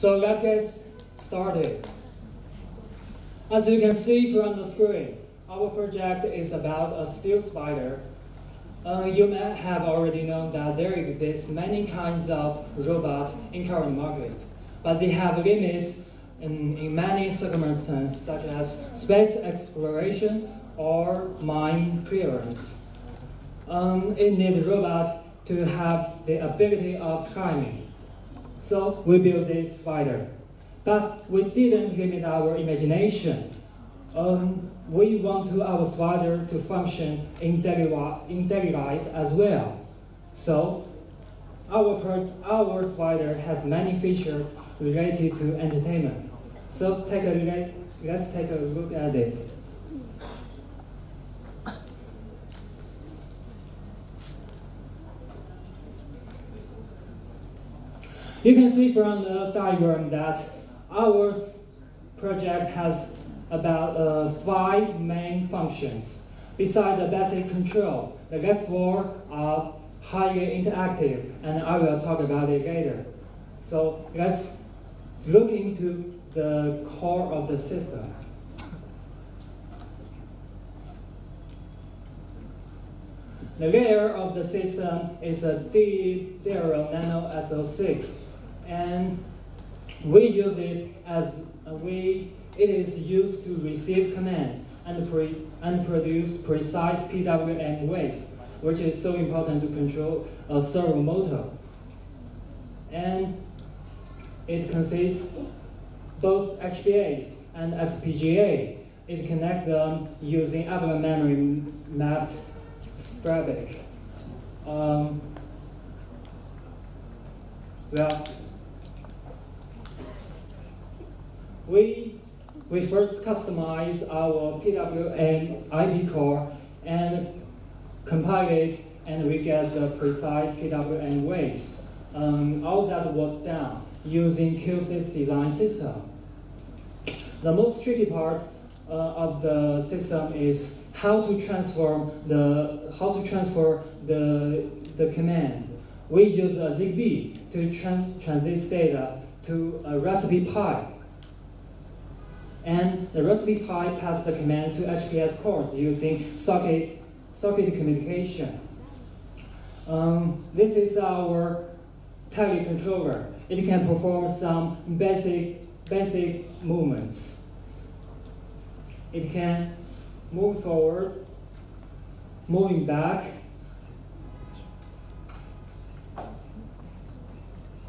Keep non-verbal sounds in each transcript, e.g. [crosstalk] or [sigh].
So let's get started. As you can see from the screen, our project is about a steel spider. Uh, you may have already known that there exist many kinds of robots in current market, but they have limits in, in many circumstances, such as space exploration or mine clearance. Um, it needs robots to have the ability of climbing. So we built this spider. But we didn't limit our imagination. Um, we want to our spider to function in daily, in daily life as well. So our, our spider has many features related to entertainment. So take a, let's take a look at it. You can see from the diagram that our project has about uh, five main functions. Besides the basic control, the rest four are highly interactive, and I will talk about it later. So let's look into the core of the system. The layer of the system is a DE0 nano SoC and we use it as a way it is used to receive commands and, pre, and produce precise PWM waves, which is so important to control a servo motor. And it consists both HPS and FPGA. It connects them using ARM memory mapped fabric. Um, well, we, we first customize our PWM IP core and compile it and we get the precise PWM waves. Um, all that work done using Qsys design system. The most tricky part uh, of the system is how to transform the how to transfer the the commands. We use a ZigBee to tran transmit data to a Raspberry Pi and the Raspberry Pi passes the commands to HPS cores using socket, socket communication. Um, this is our tele controller. It can perform some basic, basic movements. It can move forward, moving back,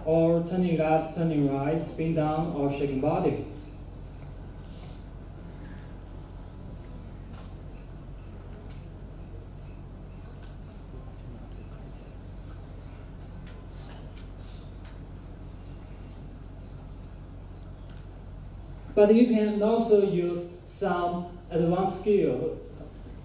or turning left, turning right, spin down, or shaking body. But you can also use some advanced skill,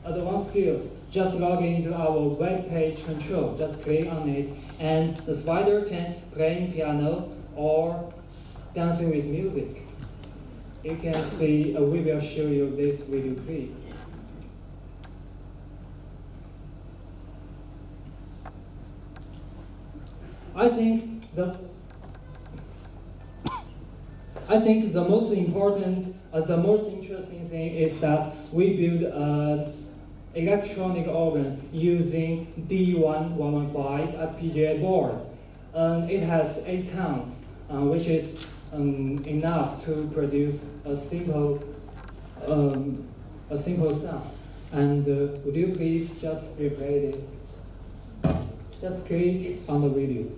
advanced skills. Just log into our web page control. Just click on it, and the spider can play piano or dancing with music. You can see. Uh, we will show you this video clip. I think the I think the most important, uh, the most interesting thing is that we build an electronic organ using D1115 FPGA board. Um, it has eight tons, uh, which is um, enough to produce a simple, um, a simple sound. And uh, would you please just replay it? Just click on the video.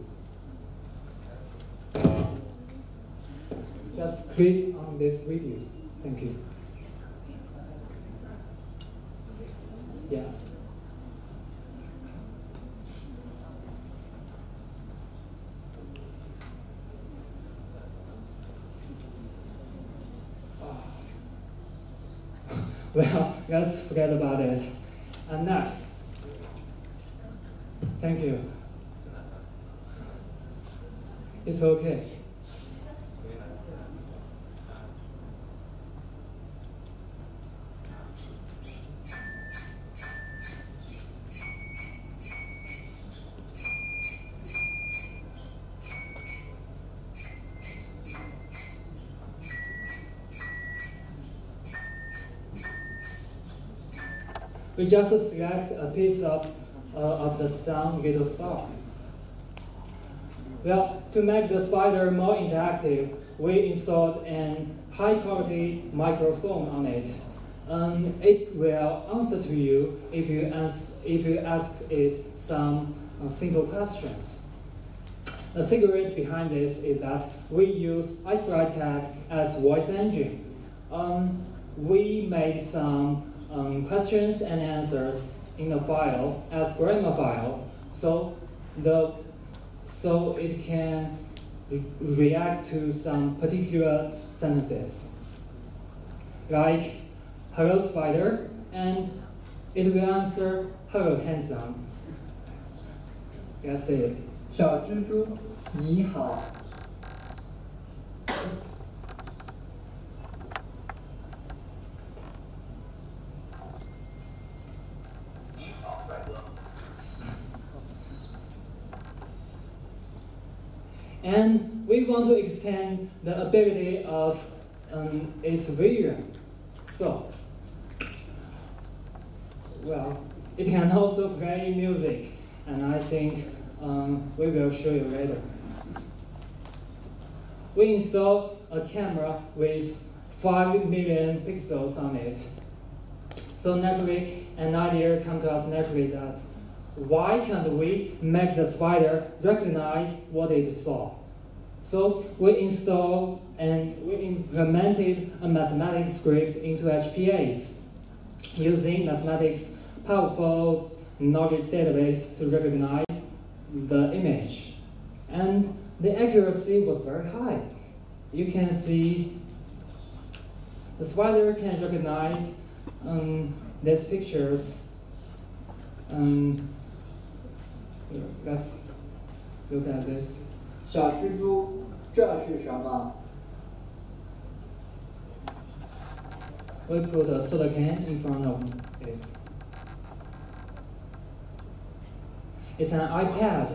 Just click on this video. Thank you. Yes. [laughs] well, let's forget about it. And next. Thank you. It's okay. We just select a piece of, uh, of the sun little star. Well, to make the spider more interactive, we installed an high-quality microphone on it. And it will answer to you if you, ask, if you ask it some uh, simple questions. The secret behind this is that we use iFlytek as voice engine. Um, we made some um, questions and answers in a file as grammar file, so the so it can re react to some particular sentences. Like, hello spider, and it will answer, hello handsome. That's it. 小蜘蛛，你好。 And we want to extend the ability of um, its vision. So, well, it can also play music, and I think um, we will show you later. We installed a camera with 5 million pixels on it. So naturally, an idea comes to us naturally that why can't we make the spider recognize what it saw? So we installed and we implemented a mathematics script into HPS using Mathematica's powerful knowledge database to recognize the image. And the accuracy was very high. You can see the spider can recognize um, these pictures um, let's look at this. 小蜘蛛，这是什么？We put a soda can in front of it. It's an iPad.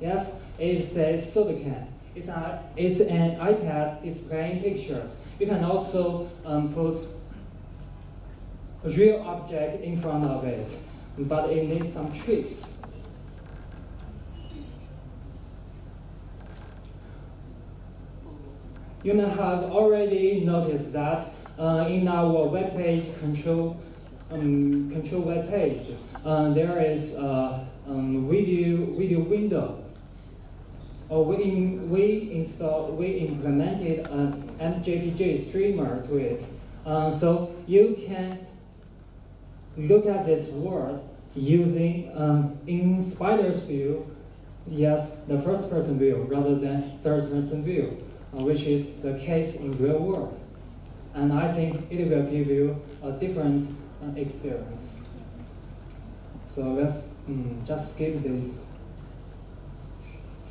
Yes, it says soda can. It's, a, it's an iPad displaying pictures. You can also um, put a real object in front of it but it needs some tricks. You may have already noticed that uh, in our web page control um, control web page, uh, there is a um, video video window. Or we, in, we install we implemented an MJPG streamer to it, uh, so you can look at this world using um, in spider's view, yes, the first person view rather than third person view, uh, which is the case in real world. And I think it will give you a different uh, experience. So let's um, just skip this.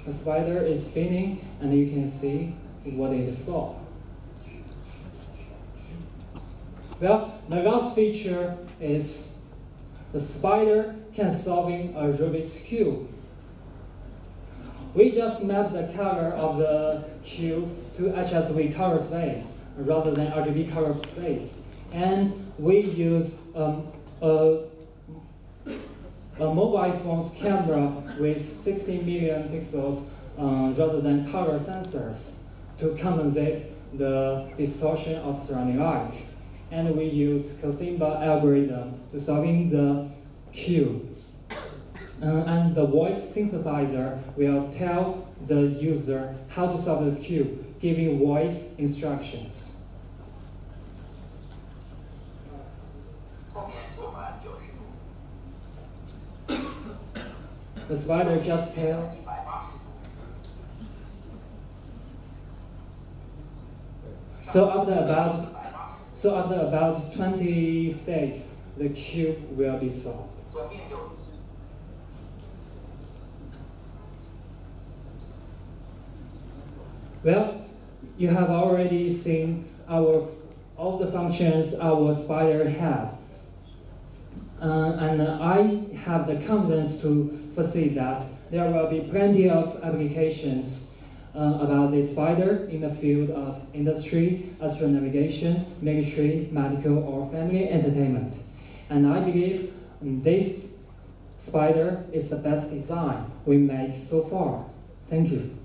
The spider is spinning and you can see what it saw. Well, the last feature is the spider can solving a Rubik's Cube. We just map the color of the cube to HSV color space rather than RGB color space. And we use um, a, a mobile phone's camera with 16 million pixels uh, rather than color sensors to compensate the distortion of surrounding light and we use Kociemba algorithm to solving the cube. Uh, and the voice synthesizer will tell the user how to solve the cube, giving voice instructions. The spider just tell So after about so after about 20 states, the cube will be solved. Well, you have already seen our all the functions our spider have. Uh, and I have the confidence to foresee that there will be plenty of applications uh, about the spider in the field of industry, astronavigation, military, medical, or family entertainment. And I believe this spider is the best design we make so far. Thank you.